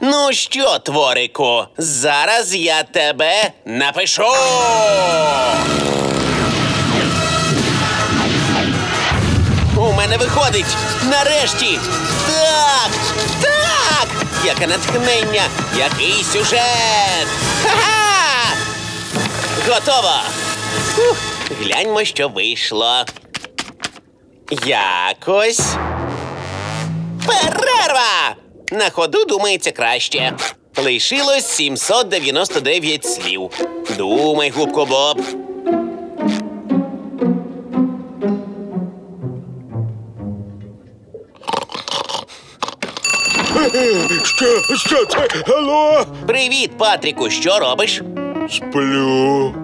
Ну що, творику, зараз я тебе напишу. У мене виходить. Нарешті. Так, так. Яке натхнення, який сюжет. Ха-ха! Готово. Ух, гляньмо, що вийшло. Якось. Перерва! На ходу думається краще. Лишилось 799 слів. Думай, губко Боб. Що, що це? Алло? Привіт, Патріку, що робиш? Сплю.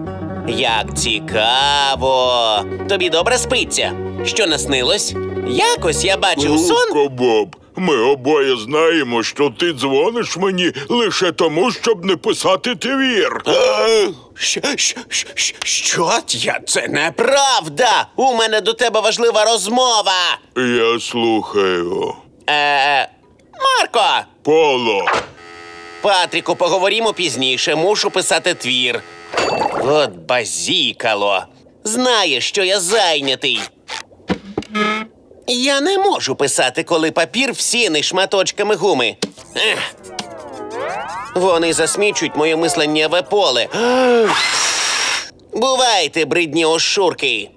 Як цікаво. Тобі добре спиться? Що наснилось? Якось я бачив сон. Губко Боб, ми обоє знаємо, що ти дзвониш мені лише тому, щоб не писати твір. Що, що, що, що? Я це неправда. У мене до тебе важлива розмова. Я слухаю. Е, Марко, Поло. Патріку, поговоримо пізніше. Мушу писати твір. От базікало. Знаєш, що я зайнятий. Я не можу писати, коли папір всіний шматочками гуми. Ех. Вони засмічують моє мисленнєве поле. Бувайте, бридні ошурки.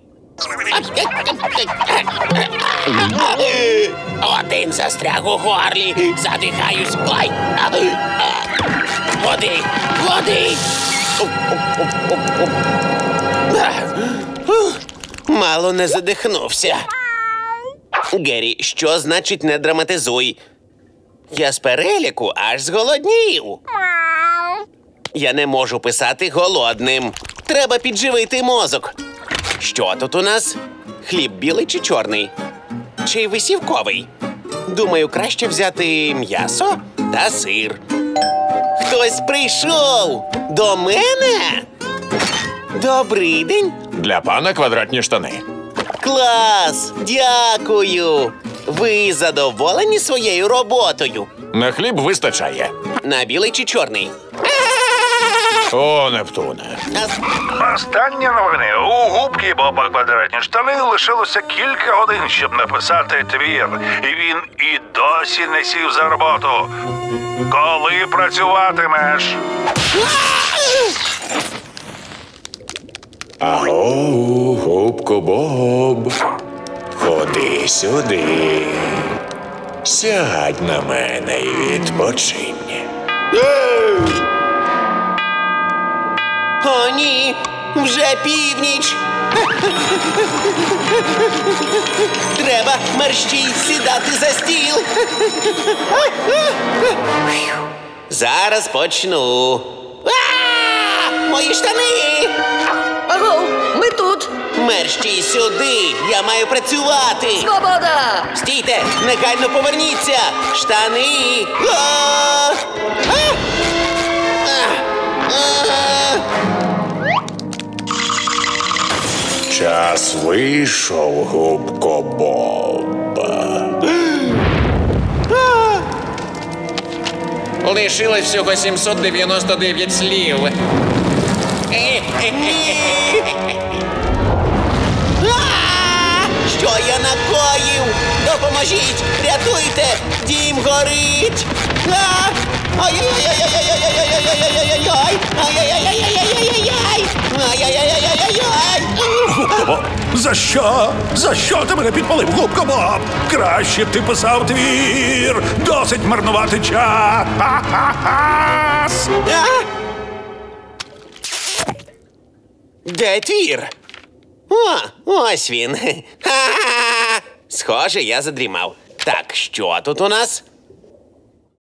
Один застряг у горлі, задихаюсь. Ой! Води! Води! Мало не задихнувся. Гері, що значить не драматизуй? Я з переліку аж зголоднів. Я не можу писати голодним. Треба підживити мозок. Що тут у нас? Хліб білий чи чорний? Чи висівковий? Думаю, краще взяти м'ясо та сир. Хтось прийшов до мене? Добрий день. Для пана квадратні штани. Клас! Дякую! Ви задоволені своєю роботою? На хліб вистачає. На білий чи чорний? О, Нептуне. Останні новини. У губки Боба квадратні штани лишилося кілька годин, щоб написати твір. І він і досі не сів за роботу. Коли працюватимеш? Аго, губко Боб. Ходи сюди. Сядь на мене і відпочинь. О, ні! Вже північ! Треба мерщій сідати за стіл. Зараз почну. А! Мої штани! Тут! Мерщій сюди! Я маю працювати! Свобода! Стійте! Негайно поверніться! Штани! А! А! А! А! Час вийшов, губко Боб. Лишилось всього 799 слів. А! Що я накоїв? Допоможіть! Рятуйте! Дім горить! Губко Боб, За що? За що ти мене підпалив? Губко Краще б ти писав твір! Досить марнувати час! Де твір? О, ось він. Ха-ха-ха. Схоже, я задрімав. Так, що тут у нас?